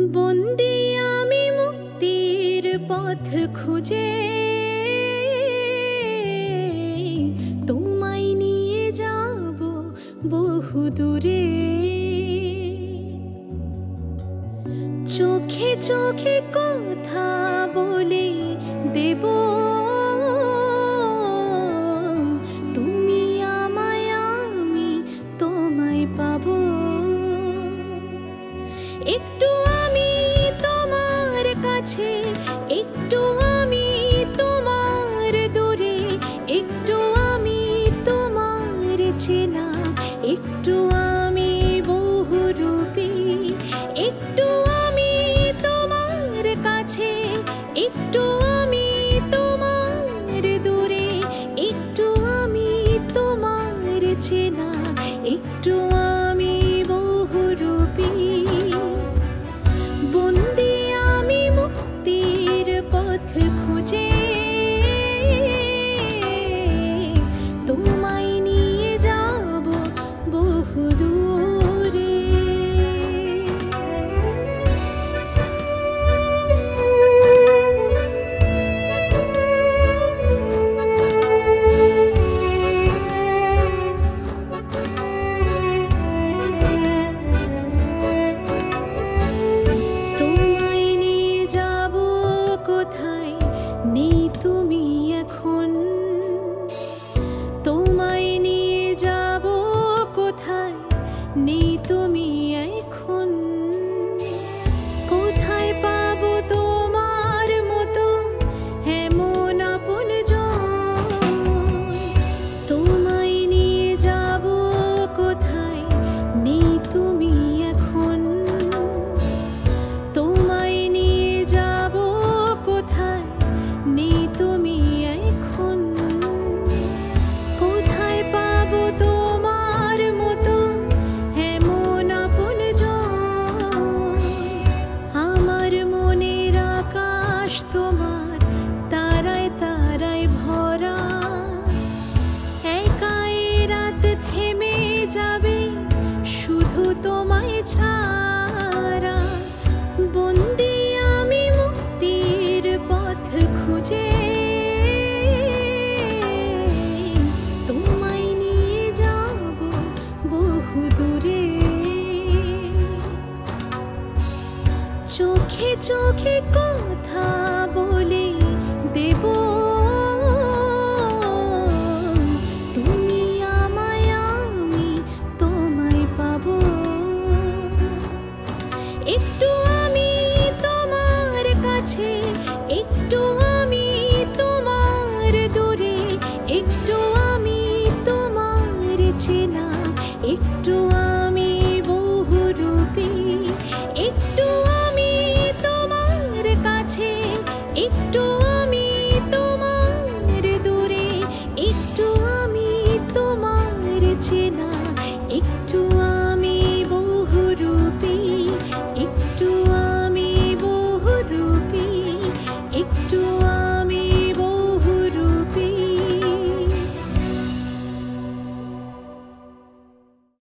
বন্দি আমি মুক্তির পথ খুঁজে। তোমায় নিয়ে যাব চোখে চোখে কথা বলে দেব। তুমি আমায়, আমি তোমায় পাবো। একটু একটু আমি বহুরূপী একটু আমি তোমার কাছে একটু আকাশ তোমার চোখে চোখে কথা বলে দেব। তুমি আমায়, আমি তোমায় পাবো। একটু আমি তোমার কাছে, একটু আমি তোমার দূরে, একটু আমি তোমার চেনা, একটু